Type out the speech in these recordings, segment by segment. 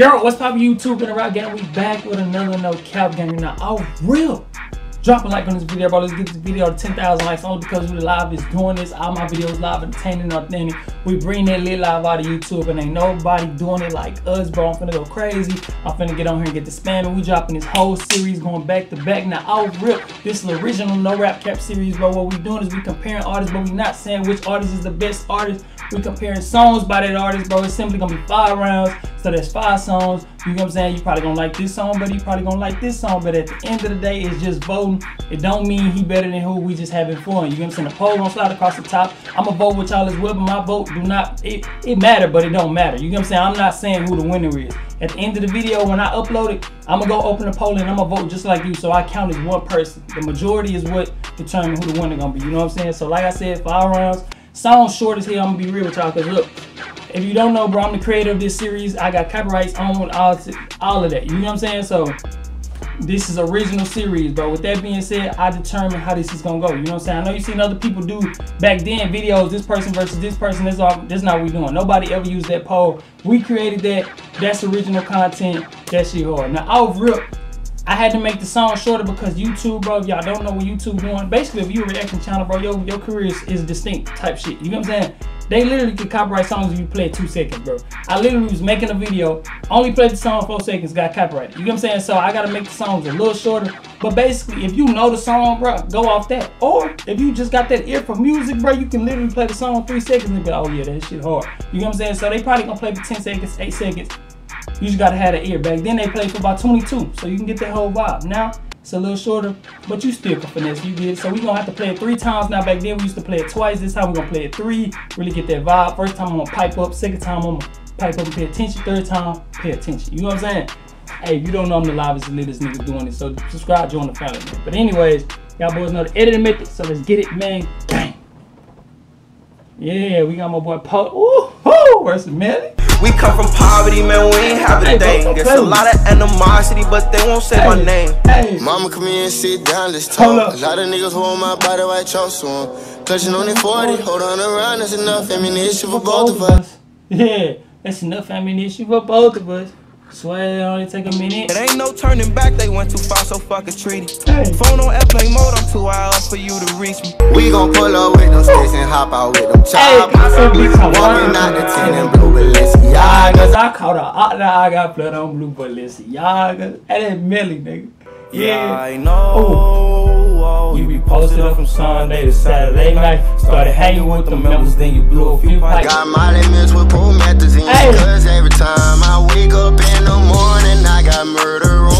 Girl, what's poppin' YouTube and around gang? We back with another no cap gang. Now, oh real. Drop a like on this video, bro. Let's get this video to 10,000 likes only because we live is doing this. All my videos live, entertaining, authentic. We bring that lit live out of YouTube and ain't nobody doing it like us, bro. I'm finna go crazy. I'm finna get on here and get the spamming. We dropping this whole series going back to back. Now, oh rip. This is the original No Rap Cap series, bro. What we doing is we comparing artists, but we not saying which artist is the best artist. We comparing songs by that artist, bro. It's simply gonna be five rounds. So there's five songs. You know what I'm saying? You probably gonna like this song, but you probably gonna like this song. But at the end of the day, it's just voting. It don't mean he better than who. We just having fun. You know what I'm saying? The poll gonna slide across the top. I'ma vote with y'all as well, but my vote do not it, it matter, but it don't matter. You know what I'm saying? I'm not saying who the winner is. At the end of the video, when I upload it, I'm gonna go open the poll and I'm gonna vote just like you. So I count as one person. The majority is what determine who the winner gonna be. You know what I'm saying? So like I said, five rounds. Sounds short as hell. I'm gonna be real with y'all, cause look, if you don't know, bro, I'm the creator of this series. I got copyrights on all, all of that. You know what I'm saying? So this is original series, bro. With that being said, I determine how this is gonna go. You know what I'm saying? I know you seen other people do back then videos, this person versus this person. That's all. That's not what we doing. Nobody ever used that poll. We created that. That's original content. That shit hard. Now, off rip, I had to make the song shorter because YouTube, bro, y'all don't know what YouTube doing, basically if you a reaction channel, bro, your, your career is, is distinct type shit. You know what I'm saying? They literally can copyright songs if you play it two seconds, bro. I literally was making a video, only played the song four seconds, got copyrighted. You know what I'm saying? So I gotta make the songs a little shorter. But basically, if you know the song, bro, go off that. Or if you just got that ear for music, bro, you can literally play the song three seconds and be like, oh yeah, that shit hard. You know what I'm saying? So they probably gonna play for 10 seconds, 8 seconds. You just gotta have an ear. Back then they played for about 22, so you can get that whole vibe. Now it's a little shorter, but you still can finesse. You get it. So we're gonna have to play it three times now. Back then we used to play it twice. This time we're gonna play it three. Really get that vibe. First time I'm gonna pipe up. Second time I'm gonna pipe up and pay attention. Third time, pay attention. You know what I'm saying? Hey, if you don't know I'm the livest, latest nigga doing it, so subscribe, join the family. But anyways, y'all boys know the editing method, so let's get it, man. Gang. Yeah, we got my boy Paul. Ooh, ooh, where's the Melly? We come from poverty, man, we ain't have a hey, thing. It's a lot of animosity, but they won't say hey, my name. Hey. Mama, come here and sit down, let's talk. A lot of niggas hold my body white chalk on. Clutching on the 40, hold on around, that's enough ammunition for both of us. Yeah, that's enough ammunition for both of us. Swear it only take a minute. It ain't no turning back, they went too far, so fuck a treaty. Hey. Phone on airplane mode, I'm too high up for you to reach me. We gon' pull up with them sticks and hop out with them choppers. Hey, Walking out the tin and blue Balenciagas. I caught a hot now I got blood on blue Balenciagas. And that Melly, nigga. Yeah. yeah I know. Oh, you be posted up from Sunday to Saturday night. Started hanging with the members, then you blew a few pipes. Got my limits with pool methods in hey. Cause every time I wake up in the morning, I got murder on my mind.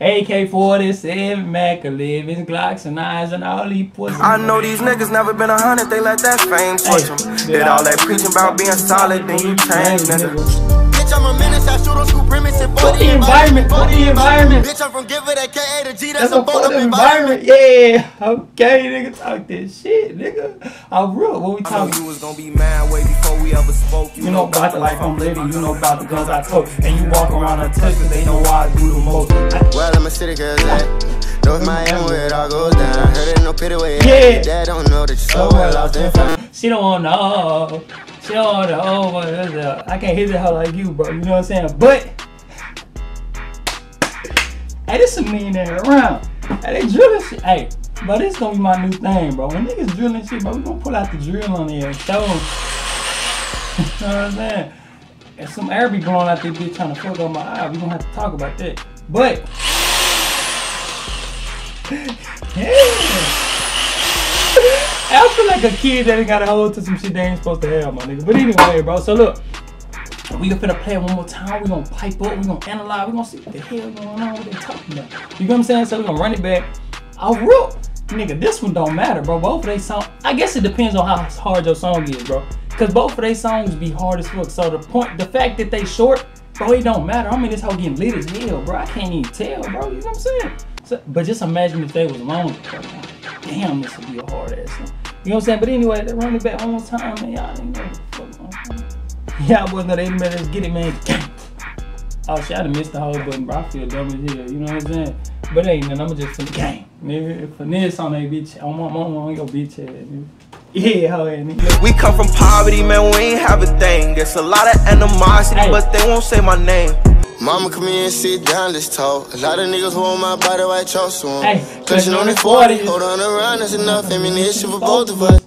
AK-47, Mac 11, Glocks and eyes and all these pussies. I know these niggas never been a hundred, they let that fame switch them. Did all that preaching about being solid, then you change, nigga. I'm a menace, I shoot on school premise and for the environment, for the environment. Bitch, I'm from Gifford, that KA to G, that's, that's a fucked up environment. Yeah, okay, nigga, talk this shit, nigga. I'm real, what we talking? you was gonna be mad way before we ever spoke. You, you know about the life I'm living, you know about the guns I took. And you walk around untouched, they know why I do the most. Well, I'm a city girl, that. North Miami where it all goes down. I heard it no pity way. Yeah. Dad don't know that you're so oh, well off there. She don't wanna know. She don't wanna know. I can't hit the hell like you, bro. You know what I'm saying? But hey, this some mean air around. Hey, they drilling shit. Hey, but this gonna be my new thing, bro. When niggas drilling shit, bro, we gonna pull out the drill on there and show them. you know what I'm saying? And some air be blowing out there, bitch trying to fuck up my eye, we gonna have to talk about that. But yeah. I feel like a kid that ain't got a hold to some shit they ain't supposed to have, my nigga. But anyway, bro. So look, we gonna play it one more time. We gonna pipe up. We gonna analyze. We gonna see what the hell going on. What they talking about? You know what I'm saying? So we gonna run it back. I'll. Nigga, this one don't matter, bro. Both of they song. I guess it depends on how hard your song is, bro. Cause both of they songs be hard as fuck. So the point, the fact that they short, bro, it don't matter. I mean, this whole getting lit as hell, bro. I can't even tell, bro. You know what I'm saying? So, but just imagine if they was longer. Damn, this would be a hard ass one. You know what I'm saying? But anyway, they run it back one more time, man. Y'all ain't know what the fuck Y'all boys know they didn't let's get it, man. Oh shit, I done missed the whole button, bro. I feel dumb as hell, you know what I'm saying? But hey, man, I'ma just the game. Nigga, finesse on that bitch. On my mama, on your bitch head, nigga. Yeah, ho, and We come from poverty, man, we ain't have a thing. There's a lot of animosity, Hey. but they won't say my name. Mama, come here and sit down, let's talk. A lot of niggas want my body white chalk on. Hey, Clutching on the 40, hold on around, that's enough ammunition for both of us.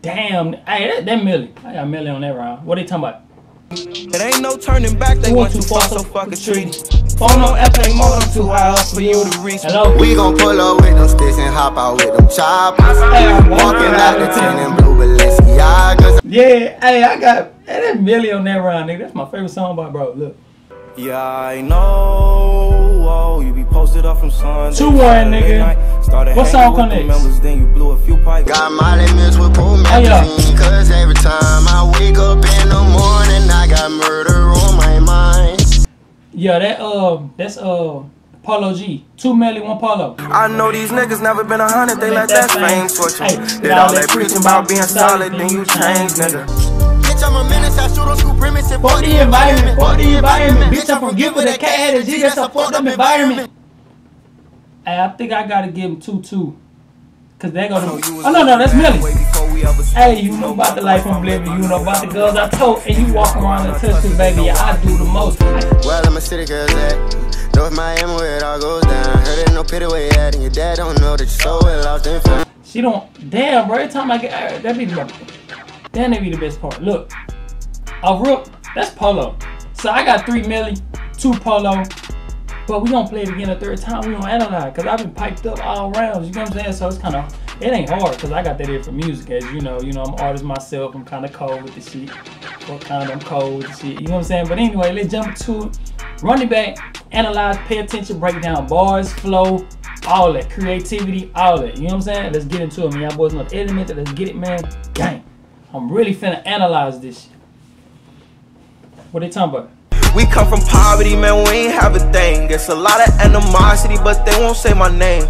Damn, hey, that, that Melly. I got Melly on that round. What they talking about? It ain't no turning back, they Who went too far, so fuck a treaty. treaty. Phone on airplane mode, I'm too high up for you to reach. Hello? We gon' pull up with them sticks and hop out with them choppers. Hey, I'm Walking out the tent in blue Balenciagas. Yeah, hey, I got hey, that Melly on that round, nigga. That's my favorite song by bro. Look. Yeah, I know. Oh, you be posted up from Sunday. Two one, nigga. night. Started What hanging song with come? Members, then you blew a few pipes. Got Molly mixed with Pooh Oh, yeah. Cause every time I wake up in the morning, I got murder on my mind. Yeah, that uh that's uh Polo G. Two Melly, one Polo. I know these niggas never been a hundred, they let that fame switch Hey, them. Did all that preaching about being solid, then you change, nigga. Bitch, I'm a menace, I shoot on school premise and For the environment, for the environment. Bitch, I'm from Gifford, that cat energy, that's a fucked up environment. Hey, I think I gotta give him two two. Cause they gonna Oh no no that's Melly. Hey, you know about the life I'm living, you know about the girls I told, and you walk around and touch this baby, I do the most. Well, I'm a city girl at North Miami where it all goes down. Heard it no pity where you at, and your dad don't know that you're so well lost and found. She don't. Damn, bro. Every time I get, that be the best. Damn, that be the best part. Look, a rook. That's polo. So I got three Melly, two polo. But we gonna play it again a third time. We gonna analyze because I've been piped up all rounds. You know what I'm saying? So it's kind of it ain't hard because I got that ear for music, as you know. You know I'm an artist myself. I'm kind of cold with the shit. What kind of I'm cold with the shit. You know what I'm saying? But anyway, let's jump to it. Run it back, analyze, pay attention, break down bars, flow, all that creativity, all that. You know what I'm saying? Let's get into it, man. Y'all boys know the element. Let's get it, man. Gang. I'm really finna analyze this shit. What they talking about? We come from poverty, man, we ain't have a thing. There's a lot of animosity, but they won't say my name.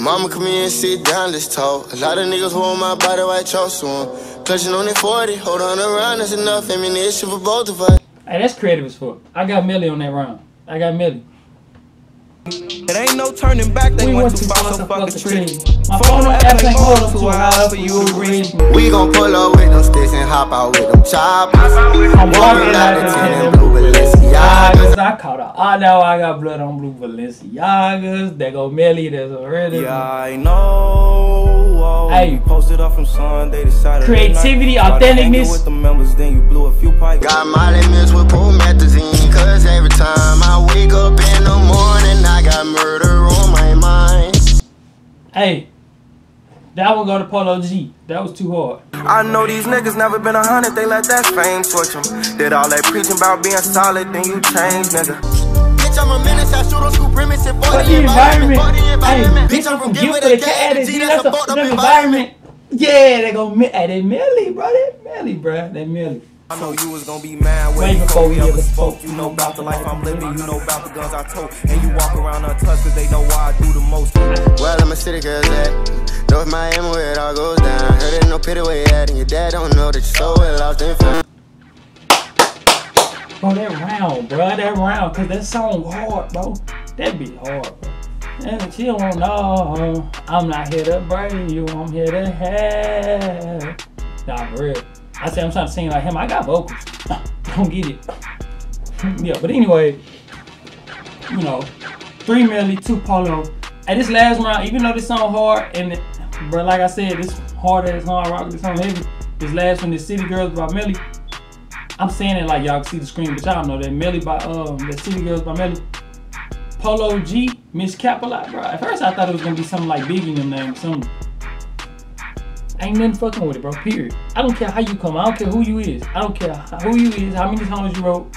Mama, come here and sit down, let's talk. A lot of niggas want my body white chalk on. Clutching on the 40, hold on around, that's enough ammunition for both of us. Hey, that's creative as fuck. I got Melly on that round. I got Melly. It ain't no turning back, they We went too far, so fuck a treaty. My phone on airplane mode, I'm too for you to reach. We gon' pull up with them sticks and hop out with them choppers. I'm walking Walking out out the the tent tent in in blue blue Balenciagas. Balenciagas. I caught her. I know I got blood on blue Balenciagas. They go Melly. There's a really Yeah, I know. Hey. you posted up from Sunday to Saturday. Creativity, night. Authenticness. With the members, then you blew a few pipes. Got Molly mixed with Pooh magazine. Cause every time I wake up in the morning, I got murder on my mind. Hey, that one go to Polo G. That was too hard. I know these niggas never been a hundred, they let that fame switch them. Did all that preaching about being solid, then you change, nigga. Bitch, I'm a menace, I shoot on school premise and for For the the environment. Hey, bitch, I'm from Gifford, the cat energy. That's a fucked up environment. Yeah, they go. Mi- Hey, they Melly, bro. They Melly, bro. They Melly. I know you was gonna be mad when way before before we we ever ever spoke. spoke. You know about the life I'm living, you know about the guns I told. And you walk around untouched cause they know why I do the most. Well, I'm a city girl at North Miami where it all goes down. Heard it no pity where you at, and your dad don't know that you're so well lost and found. Bro, that round, bro, that round, cause that song hard, bro. That be hard, bro. And she don't know. I'm not here to bring you. I'm here to have. Nah, for real. I say I'm trying to sing like him. I got vocals. don't get it. yeah, but anyway, you know, three Melly, two polo. At this last round, even though this song hard and bro, like I said, this hard ass hard rock, this song heavy. This last one, this City Girls by Melly. I'm saying it like y'all can see the screen, but y'all know that Melly by um the City Girls by Melly. Polo G, Miss Capalot, bro. At first I thought it was gonna be something like Biggie in them name, something. Ain't nothing fucking with it, bro. Period. I don't care how you come. I don't care who you is. I don't care who you is, how many songs you wrote,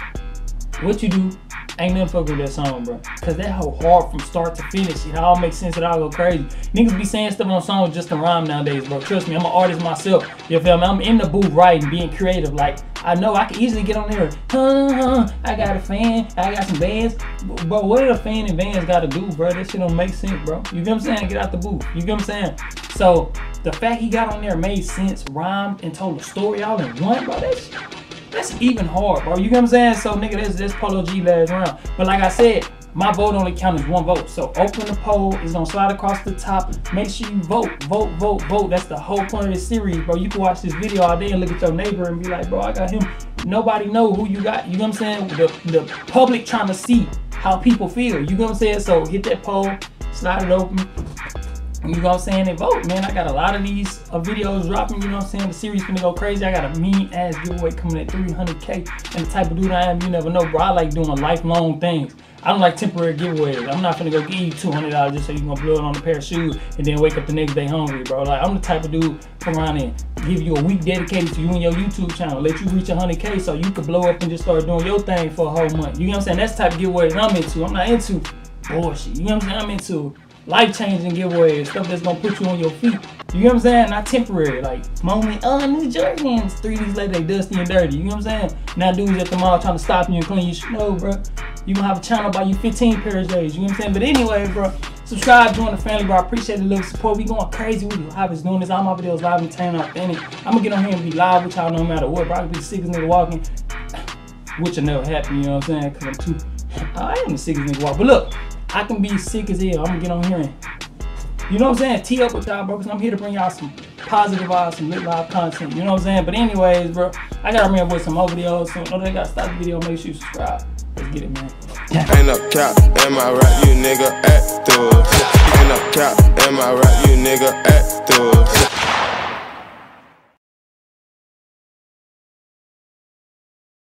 what you do. Ain't nothing fucking with that song, bro. Cause that whole hard from start to finish. It all makes sense. It all go crazy. Niggas be saying stuff on songs just to rhyme nowadays, bro. Trust me, I'm an artist myself. You feel me? I'm in the booth writing, being creative. Like I know I can easily get on there. Huh, huh, I got a fan. I got some bands. Bro, what did a fan and bands got to do, bro? That shit don't make sense, bro. You get what I'm saying? Get out the booth. You get what I'm saying? So the fact he got on there made sense, rhymed, and told a story all in one, bro. That's that's even hard, bro. You get what I'm saying? So nigga, that's that's Polo G last round. But like I said, my vote only counts as one vote. So open the poll, it's gonna slide across the top. Make sure you vote, vote, vote, vote. That's the whole point of this series, bro. You can watch this video all day and look at your neighbor and be like, bro, I got him. Nobody know who you got. You know what I'm saying? The, the public trying to see how people feel. You know what I'm saying? So hit that poll, slide it open. You know what I'm saying? And vote, man. I got a lot of these uh, videos dropping. You know what I'm saying? The series gonna go crazy. I got a mean ass giveaway coming at 300k. And the type of dude I am, you never know, bro. I like doing lifelong things. I don't like temporary giveaways. I'm not gonna go give you $200 just so you gonna blow it on a pair of shoes and then wake up the next day hungry, bro. Like I'm the type of dude come around and give you a week dedicated to you and your YouTube channel, let you reach 100k so you can blow up and just start doing your thing for a whole month. You know what I'm saying? That's type of giveaways I'm into. I'm not into bullshit. You know what I'm saying? I'm into life-changing giveaways, stuff that's gonna put you on your feet. You know what I'm saying? Not temporary. Like moment, oh New Jordans. Three days later they dusty and dirty. You know what I'm saying? Now dudes at the mall trying to stop you and clean your snow, bro. You gonna have a channel buy you 15 pairs of days. You know what I'm saying? But anyway, bro, subscribe, join the family, bro. I appreciate the little support. We going crazy. with We live is doing this. All my videos live and turn authentic. I'm gonna get on here and be live with y'all no matter what, bro. I could be the sickest nigga walking, which will never happen. You know what I'm saying? Cause I'm too. I am the sickest nigga walking. But look, I can be sick as hell. I'm gonna get on here and you know what I'm saying? Tee up with y'all, bro, because I'm here to bring y'all some positive vibes, some lit live content. You know what I'm saying? But anyways, bro, I gotta remember with some more videos. So know they gotta stop the video. Make sure you subscribe. Let's get it, man. Ain't no cap, am I right, you nigga, act through. Ain't no cap, am I right, you nigga, act through.